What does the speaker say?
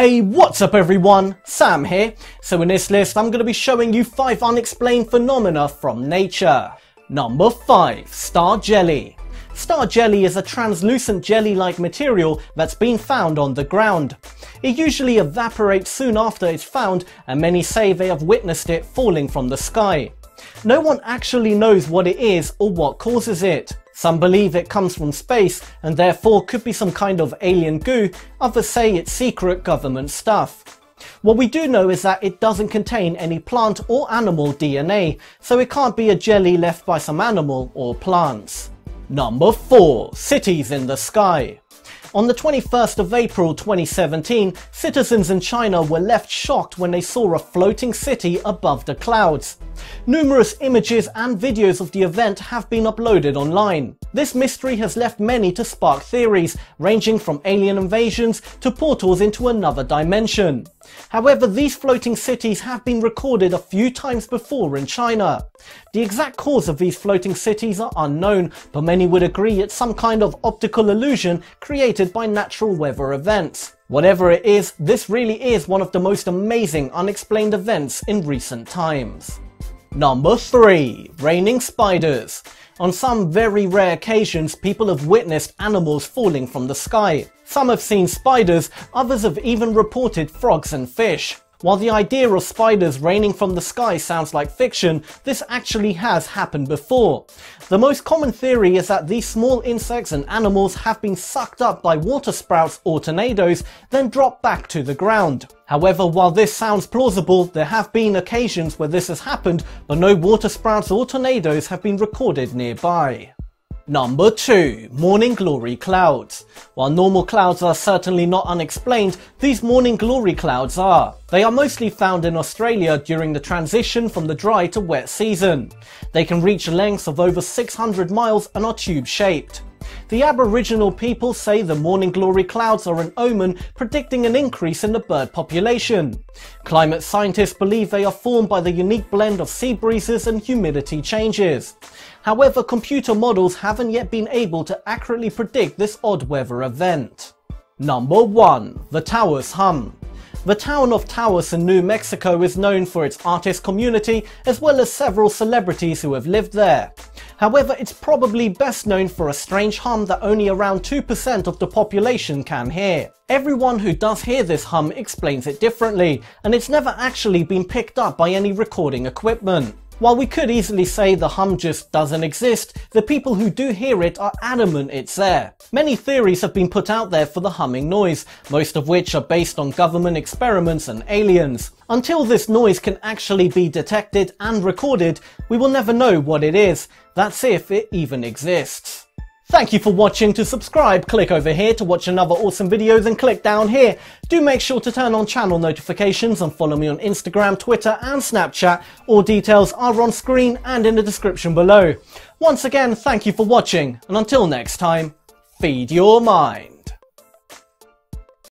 Hey, what's up everyone? Sam here. So in this list, I'm going to be showing you 5 unexplained phenomena from nature. Number 5. Star Jelly. Star jelly is a translucent jelly-like material that's been found on the ground. It usually evaporates soon after it's found and many say they have witnessed it falling from the sky. No one actually knows what it is or what causes it. Some believe it comes from space and therefore could be some kind of alien goo, others say it's secret government stuff. What we do know is that it doesn't contain any plant or animal DNA, so it can't be a jelly left by some animal or plants. Number 4. Cities in the Sky on the 21st of April 2017, citizens in China were left shocked when they saw a floating city above the clouds. Numerous images and videos of the event have been uploaded online. This mystery has left many to spark theories, ranging from alien invasions to portals into another dimension. However, these floating cities have been recorded a few times before in China. The exact cause of these floating cities are unknown, but many would agree it's some kind of optical illusion created by natural weather events. Whatever it is, this really is one of the most amazing unexplained events in recent times. Number 3. Raining Spiders on some very rare occasions, people have witnessed animals falling from the sky. Some have seen spiders, others have even reported frogs and fish. While the idea of spiders raining from the sky sounds like fiction, this actually has happened before. The most common theory is that these small insects and animals have been sucked up by water sprouts or tornadoes, then dropped back to the ground. However, while this sounds plausible, there have been occasions where this has happened, but no water sprouts or tornadoes have been recorded nearby. Number 2. Morning Glory Clouds. While normal clouds are certainly not unexplained, these morning glory clouds are. They are mostly found in Australia during the transition from the dry to wet season. They can reach lengths of over 600 miles and are tube-shaped. The Aboriginal people say the morning glory clouds are an omen predicting an increase in the bird population. Climate scientists believe they are formed by the unique blend of sea breezes and humidity changes. However, computer models haven't yet been able to accurately predict this odd weather event. Number 1. The Taos Hum the town of Taos in New Mexico is known for its artist community as well as several celebrities who have lived there. However, it's probably best known for a strange hum that only around 2% of the population can hear. Everyone who does hear this hum explains it differently, and it's never actually been picked up by any recording equipment. While we could easily say the hum just doesn't exist, the people who do hear it are adamant it's there. Many theories have been put out there for the humming noise, most of which are based on government experiments and aliens. Until this noise can actually be detected and recorded, we will never know what it is. That's if it even exists. Thank you for watching. To subscribe, click over here to watch another awesome videos and click down here. Do make sure to turn on channel notifications and follow me on Instagram, Twitter and Snapchat. All details are on screen and in the description below. Once again, thank you for watching and until next time, feed your mind.